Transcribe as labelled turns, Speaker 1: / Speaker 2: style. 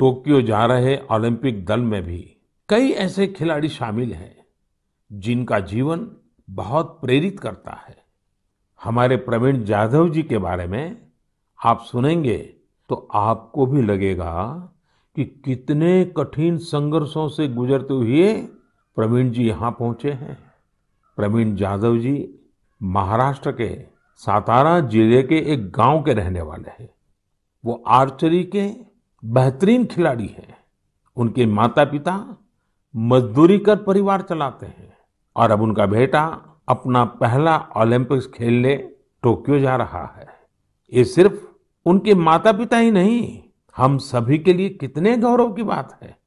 Speaker 1: Tokyo जा रहे Olympic दल में भी कई ऐसे खिलाड़ी शामिल हैं, जिनका जीवन बहुत प्रेरित करता है। हमारे प्रवीण जाधव जी के बारे में आप सुनेंगे तो आपको भी लगेगा कि कितने कठिन संघर्षों से गुजरते हुए प्रवीण जी यहाँ पहुँचे हैं। प्रवीण जाधव जी महाराष्ट्र के सातारा ज़िले के एक गाँव के रहने वाले हैं। वो आर्चरी के बेहतरीन खिलाड़ी हैं। उनके माता पिता मजदूरी कर परिवार चलाते हैं और अब उनका बेटा अपना पहला ओलंपिक्स खेलने टोक्यो जा रहा है। ये सिर्फ़ उनके माता पिता ही नहीं, हम सभी के लिए कितने गौरव की बात है।